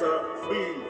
answer B.